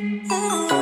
Oh.